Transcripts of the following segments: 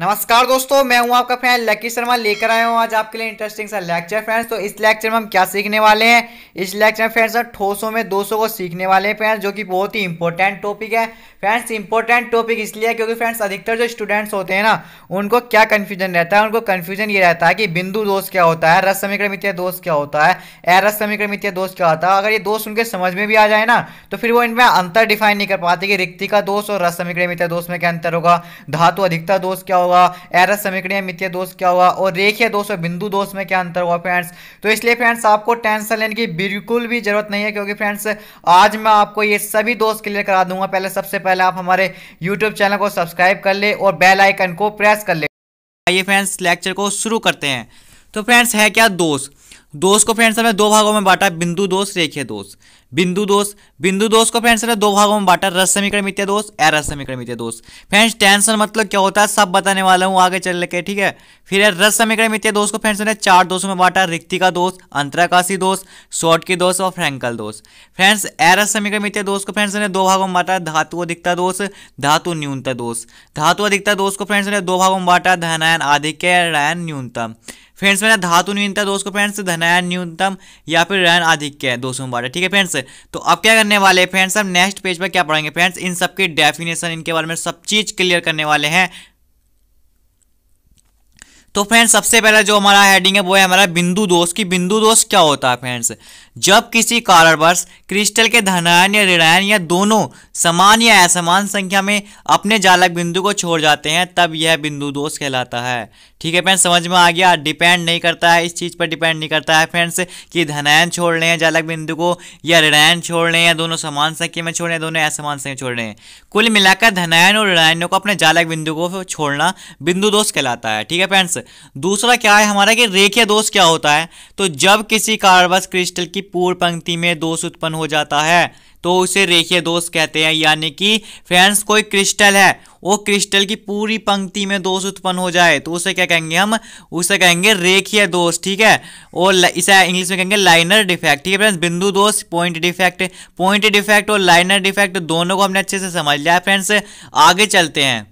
नमस्कार दोस्तों, मैं हूँ आपका फ्रेंड लकी शर्मा लेकर आया हूँ आज आपके लिए इंटरेस्टिंग सा लेक्चर फ्रेंड्स तो इस लेक्चर में हम क्या सीखने वाले हैं? इस लेक्चर में फ्रेंड्स ठोसों में 200 को सीखने वाले हैं फ्रेंड्स जो कि बहुत ही इंपॉर्टेंट टॉपिक है। फ्रेंड्स इंपॉर्टेंट टॉपिक इसलिए क्योंकि फ्रेंड्स अधिकतर जो स्टूडेंट्स होते हैं ना, उनको क्या कन्फ्यूज़न रहता है? उनको कन्फ्यूज़न ये रहता है कि बिंदु दोष क्या होता है? रस समीकरण दोष क्या होता है? एरस समीकरण दोष क्या होता है? अगर ये दोष उनके समझ में भी आ जाए ना तो फिर वो इनमें अंतर डिफाइन नहीं कर पाते कि रिक्ति का दोष और रस समीकरण दोष में क्या अंतर होगा? धातु अधिकता दोष क्या होगा? एरस समीकरण मित्य दोष क्या होगा? और रेखीय दोष और बिंदु दोष में क्या अंतर होगा फ्रेंड्स तो इसलिए फ्रेंड्स आपको टेंशन लेने की बिल्कुल भी ज़रूरत नहीं है क्योंकि फ्रेंड्स आज मैं आपको ये सभी दोष क्लियर करा दूँगा। पहले सबसे पहले आप हमारे यूट्यूब चैनल को सब्सक्राइब कर ले और बेल आइकन को प्रेस कर ले। आइए फ्रेंड्स लेक्चर को शुरू करते हैं। तो फ्रेंड्स, है क्या दोष? दोष को फ्रेंड्स हमने दो भागों में बांटा, बिंदु दोष रेखीय दोष बिंदु दोष बिंदु दोष को फ्रेंड्स ने दो भागों में बांटा, रस समीकरण मित्य दोष एरस समीकरण मित्य दोष फ्रेंड्स टेंशन मतलब क्या होता है? सब बताने वाला हूँ आगे चल के, ठीक है? फिर रस समीकरण मित्य दोष को फ्रेंड्स ने चार दोषों में बांटा रिक्ति का दोष अंतराकाशी दोष शॉर्ट की दोष और फ्रेंकल दोष फ्रेंड्स एरस समीकरण मित्य दोष को फ्रेंड्स ने दो भागों में बांटा, धातु अधिकता दोष धातु न्यूनता दोष धातु अधिकता दोष को फ्रेंड्स ने दो भागों में बांटा, धनायन, आधिक्य रयन न्यूनतम फ्रेंड्स मैंने धातु न्यूनता दोष को फ्रेंड्स धनायन न्यूनतम या फिर रहन आधिक्य दो सौ बारह ठीक है फ्रेंड्स तो अब क्या करने वाले हैं फ्रेंड्स हम नेक्स्ट पेज पर क्या पढ़ेंगे फ्रेंड्स इन सबकी डेफिनेशन इनके बारे में सब चीज़ क्लियर करने वाले हैं। तो फ्रेंड्स, सबसे पहला जो हमारा हेडिंग है, वो है हमारा बिंदु दोष की। बिंदु दोष क्या होता है फ्रेंड्स? जब किसी कारणवश क्रिस्टल के धनायन या ऋणायन या दोनों समान या असमान संख्या में अपने जालक बिंदु को छोड़ जाते हैं, तब यह बिंदु दोष कहलाता है। ठीक है फ्रेंड्स, समझ में आ गया? डिपेंड नहीं करता है, इस चीज़ पर डिपेंड नहीं करता है फ्रेंड्स कि धनायन छोड़ रहे हैं जालक बिंदु को, या ऋणायन छोड़ रहे हैं या दोनों समान संख्या में छोड़ रहे हैं दोनों असमान संख्या छोड़ रहे हैं कुल मिलाकर धनायन और ऋणायनों को अपने जालक बिंदु को छोड़ना बिंदु दोष कहलाता है। ठीक है फ्रेंड्स दूसरा क्या है हमारा कि रेखीय दोष क्या होता है? तो जब किसी कारणवश क्रिस्टल की पूर्व पंक्ति में दोष उत्पन्न हो जाता है तो उसे रेखीय दोष कहते हैं। यानी कि फ्रेंड्स, कोई क्रिस्टल है, वो क्रिस्टल की पूरी पंक्ति में दोष उत्पन्न हो जाए तो उसे क्या कहेंगे हम? उसे कहेंगे रेखीय दोष, ठीक है? और इसे इंग्लिश में कहेंगे लाइनर डिफेक्ट। ठीक है फ्रेंड्स, बिंदु दोष, पॉइंट डिफेक्ट। पॉइंट डिफेक्ट और लाइनर डिफेक्ट दोनों को हमने अच्छे से समझ लिया है फ्रेंड्स। आगे चलते हैं।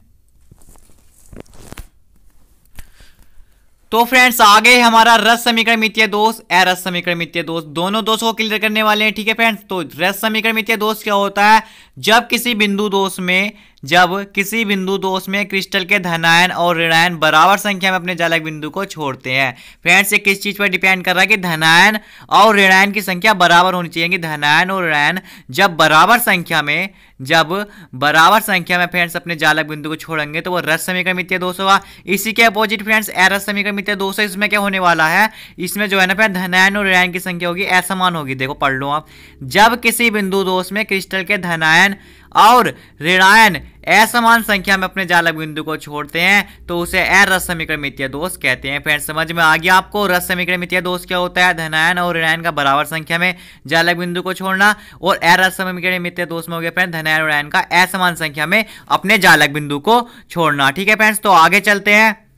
तो फ्रेंड्स आगे हमारा रस समीकरण मित्य दोष रस समीकरण मित्य दोष, दोनों दोषों को क्लियर करने वाले हैं, ठीक है फ्रेंड्स तो रस समीकरण मित्य दोष क्या होता है? जब किसी बिंदु दोष में जब किसी बिंदु दोष में क्रिस्टल के धनायन और ऋणायन बराबर संख्या में अपने जालक बिंदु को छोड़ते हैं। फ्रेंड्स ये किस चीज़ पर डिपेंड कर रहा है कि धनायन और ऋणायन की संख्या बराबर होनी चाहिए? धनायन और ऋणायन जब बराबर संख्या में, जब बराबर संख्या में फ्रेंड्स अपने जालक बिंदु को छोड़ेंगे तो वो रस समीकरण मित्य दोष होगा। इसी के अपोजिट फ्रेंड्स एरस समीकरण मित्य दोष है, इसमें क्या होने वाला है? इसमें जो है ना फ्रेंड धनायन और ऋणायन की संख्या होगी असमान होगी। देखो, पढ़ लो आप। जब किसी बिंदु दोष में क्रिस्टल के धनायन और ऋणायन असमान संख्या में अपने जालक बिंदु को छोड़ते हैं तो उसे रस समीकरण मित्य दोष कहते हैं। फ्रेंड समझ में आ गया आपको, रस समीकरण मित्य दोष क्या होता है? धनायन और ऋणायन का बराबर संख्या में जालक बिंदु को छोड़ना और रस समीकरण मित्य दोष में हो गया फ्रेंड, धनायन और ऋणायन का असमान संख्या में अपने जालक बिंदु को छोड़ना। ठीक है फ्रेंड्स तो आगे चलते हैं।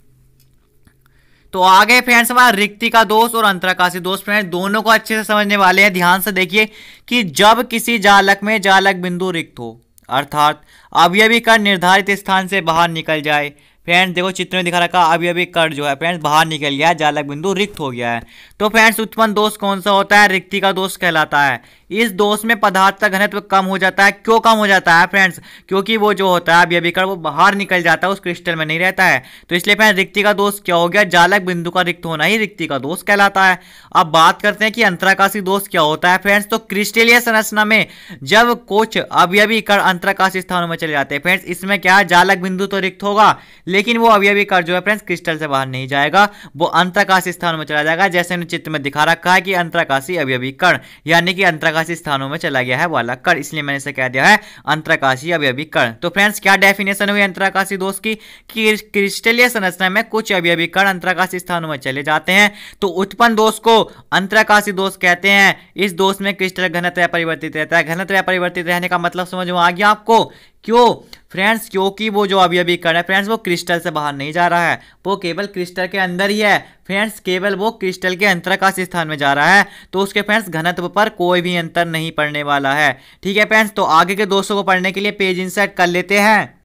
तो आगे फ्रेंड्स, हमारा रिक्ति का दोष और अंतराकाशी दोष फ्रेंड्स, दोनों को अच्छे से समझने वाले हैं। ध्यान से देखिए कि जब किसी जालक में जालक बिंदु रिक्त हो, अर्थात अवयवी कर निर्धारित स्थान से बाहर निकल जाए, फ्रेंड्स, देखो चित्र में दिखा रखा अभी अभी कर जो है, फ्रेंड्स, बाहर निकल गया है जालक बिंदु रिक्त हो गया है। तो फ्रेंड्स, उत्पन्न दोष कौन सा होता है? रिक्ति का दोष कहलाता है। इस दोष में पदार्थ का घनत्व कम हो जाता है। क्यों कम हो जाता है फ्रेंड्स क्योंकि वो जो होता है अभी वो बाहर निकल जाता है, उस क्रिस्टल में नहीं रहता है। तो इसलिए फ्रेंड्स रिक्ति का दोष क्या हो गया? जालक बिंदु का रिक्त होना ही रिक्ति का दोष कहलाता है। अब बात करते हैं कि अंतराकाशी दोष क्या होता है फ्रेंड्स तो क्रिस्टलीय संरचना में जब कुछ अवयवी कण अंतराकाशी स्थानों में चले जाते हैं फ्रेंड्स इसमें क्या है? जालक बिंदु तो रिक्त होगा, लेकिन वो अवयवी कण जो है फ्रेंड्स क्रिस्टल से बाहर नहीं जाएगा। वो अंतराकाशी स्थानों में चला जाएगा, जैसे चित्र में दिखा रखा है कि अंतराकाशी अवयवी कण यानी कि अंतराकाशी अंतराकाशी स्थानों में चला गया है वाला कण इसलिए मैंने इसे कह दिया है अंतराकाशी अवयवी कण तो फ्रेंड्स क्या डेफिनेशन हुई अंतराकाशी दोष की? क्रिस्टलीय संरचना में कुछ अवयवी कण अंतराकाशी स्थानों में चले जाते हैं। तो उत्पन्न दोष को अंतराकाशी दोष कहते हैं। इस दोष में क्रिस्टल घनत्व परिवर्तित रहता है। घनत्व परिवर्तित रहने का मतलब समझ में आ गया आपको। क्यों? फ्रेंड्स, क्योंकि वो जो अभी अभी कर है, फ्रेंड्स, वो क्रिस्टल से बाहर नहीं जा रहा है। वो केवल क्रिस्टल के अंदर ही है। फ्रेंड्स, केवल वो क्रिस्टल के अंतरकाश स्थान में जा रहा है। तो उसके, फ्रेंड्स, घनत्व पर कोई भी अंतर नहीं पड़ने वाला है। ठीक है, फ्रेंड्स तो आगे के दोस्तों को पढ़ने के लिए पेज इंसर्ट कर लेते हैं।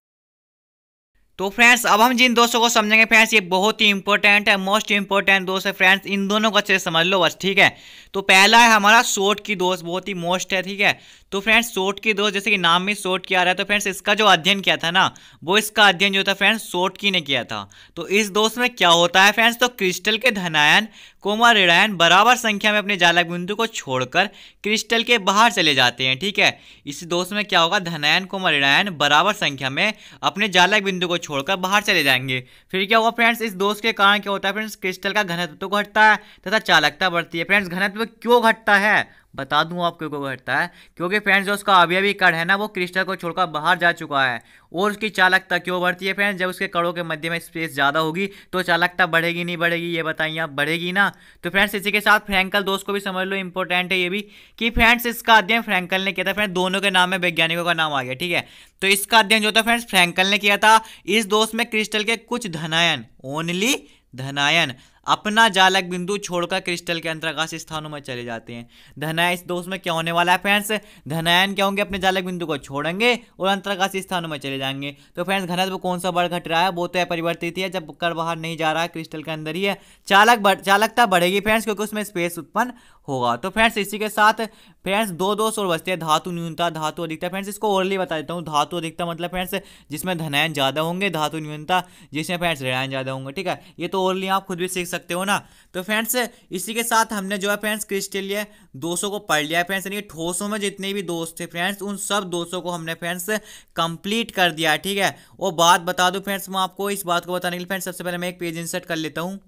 तो फ्रेंड्स अब हम जिन दोस्तों को समझेंगे फ्रेंड्स ये बहुत ही इंपॉर्टेंट है मोस्ट इंपॉर्टेंट दोस्त है फ्रेंड्स इन दोनों को अच्छे से समझ लो बस, ठीक है? तो पहला है हमारा शोट की दोस्त, बहुत ही मोस्ट है, ठीक है? तो फ्रेंड्स शोट की दोस्त, जैसे कि नाम में शोट किया रहा है तो फ्रेंड्स इसका जो अध्ययन किया था ना, वो इसका अध्ययन जो था फ्रेंड्स शोट की ने किया था। तो इस दोस्त में क्या होता है फ्रेंड्स तो क्रिस्टल के धनायन कोमा रेडायन बराबर संख्या में अपने जालक बिंदु को छोड़कर क्रिस्टल के बाहर चले जाते हैं, ठीक है? इस दोष में क्या होगा? धनायन कोमा रेडायन बराबर संख्या में अपने जालक बिंदु को छोड़कर बाहर चले जाएँगे। फिर क्या होगा फ्रेंड्स? इस दोष के कारण क्या होता है फ्रेंड्स? क्रिस्टल का घनत्व तो घटता है तथा चालकता बढ़ती है। फ्रेंड्स, घनत्व क्यों घटता है? बता दूँ आपको क्यों घटता है। क्योंकि फ्रेंड्स जो उसका अभी अभी कड़ है ना, वो क्रिस्टल को छोड़कर बाहर जा चुका है। और उसकी चालकता क्यों बढ़ती है फ्रेंड्स जब उसके कड़ों के मध्य में स्पेस ज़्यादा होगी तो चालकता बढ़ेगी, नहीं बढ़ेगी, ये बताइए आप, बढ़ेगी ना? तो फ्रेंड्स इसी के साथ फ्रैंकल दोस्त को भी समझ लो इंपॉर्टेंट है ये भी कि फ्रेंड्स इसका अध्ययन फ्रैंकल ने किया था। फ्रेंड्स दोनों के नाम में वैज्ञानिकों का नाम आ गया, ठीक है? तो इसका अध्ययन जो था फ्रेंड्स फ्रैंकल ने किया था। इस दोस्त में क्रिस्टल के कुछ धनायन ओनली धनायन। अपना जालक बिंदु छोड़कर क्रिस्टल के अंतरकाश स्थानों में चले जाते हैं। धनायन इस दोष में क्या होने वाला है फ्रेंड्स धनायन क्या होंगे? अपने जालक बिंदु को छोड़ेंगे और अंतरकाश स्थानों में चले जाएँगे। तो फ्रेंड्स घनत्व कौन सा बढ़ घट रहा है? वो तो परिवर्तित है जब कर बाहर नहीं जा रहा है क्रिस्टल के अंदर ही है। चालक चालकता बढ़ेगी फ्रेंड्स क्योंकि उसमें स्पेस उत्पन्न होगा। तो फ्रेंड्स इसी के साथ फ्रेंड्स दो दोष और बचते हैं। धातु न्यूनता, धातु अधिकता। फ्रेंड्स इसको ओरली बता देता हूँ। धातु अधिकता मतलब फ्रेंड्स जिसमें धनायन ज़्यादा होंगे। धातु न्यूनता, जिसमें फ्रेंड्स ऋणायन ज़्यादा होंगे। ठीक है? ये तो ओरली आप खुद भी सीख सकते हो ना? तो फ्रेंड्स इसी के साथ हमने जो है फ्रेंड्स क्रिस्टलीय दोषों को पढ़ लिया फ्रेंड्स यानी ठोसों में जितने भी दोस्त थे फ्रेंड्स उन सब दोषों को हमने फ्रेंड्स कंप्लीट कर दिया ठीक है? और बात बता दूँ फ्रेंड्स मैं आपको इस बात को बताने के लिए। फ्रेंड्स सबसे पहले मैं एक पेज इंसर्ट कर लेता हूँ।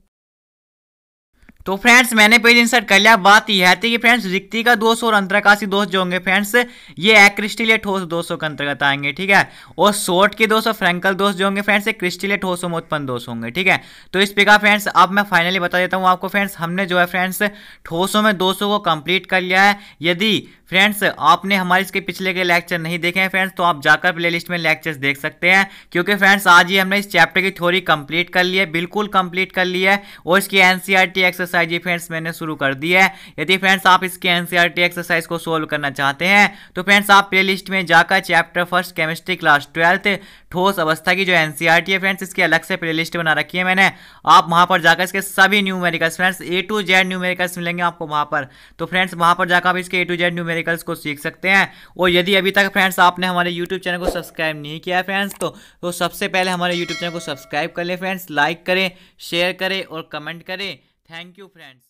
तो फ्रेंड्स, मैंने पेज इंसर्ट कर लिया। बात यह थी कि फ्रेंड्स, रिक्ति का दोष और अंतरकाशी दोष जो होंगे फ्रेंड्स, ये क्रिस्टलीय ठोस दोषों के अंतर्गत आएँगे, ठीक है? और शॉर्ट के दोष और फ्रेंकल दोस्त जो होंगे फ्रेंड्स क्रिस्टिले ठोसों में उत्पन्न दोस्त होंगे, ठीक है? तो इस प्रकार फ्रेंड्स, अब मैं फाइनली बता देता हूँ आपको फ्रेंड्स, हमने जो है फ्रेंड्स, ठोसों में दोषों को कंप्लीट कर लिया है। यदि फ्रेंड्स आपने हमारे इसके पिछले के लेक्चर नहीं देखे हैं फ्रेंड्स तो आप जाकर प्लेलिस्ट में लेक्चर्स देख सकते हैं, क्योंकि फ्रेंड्स आज ही हमने इस चैप्टर की थ्योरी कंप्लीट कर ली है, बिल्कुल कंप्लीट कर ली है, और इसकी एनसीईआरटी एक्सरसाइज ही फ्रेंड्स मैंने शुरू कर दी है। यदि फ्रेंड्स आप इसकी एनसीईआरटी एक्सरसाइज को सोल्व करना चाहते हैं तो फ्रेंड्स आप प्ले में जाकर chapter first chemistry class twelfth ठोस अवस्था की जो एनसीईआरटी है फ्रेंड्स इसकी अलग से प्लेलिस्ट बना रखी है मैंने। आप वहाँ पर जाकर इसके सभी numericals friends A to Z numericals मिलेंगे आपको वहाँ पर। तो फ्रेंड्स वहाँ पर जाकर आप इसके ए टू जेड न्यूमेरिकल्स को सीख सकते हैं। और यदि अभी तक फ्रेंड्स आपने हमारे यूट्यूब चैनल को सब्सक्राइब नहीं किया है फ्रेंड्स तो, तो सबसे पहले हमारे यूट्यूब चैनल को सब्सक्राइब कर लें फ्रेंड्स लाइक करें शेयर करें और कमेंट करें। Thank you friends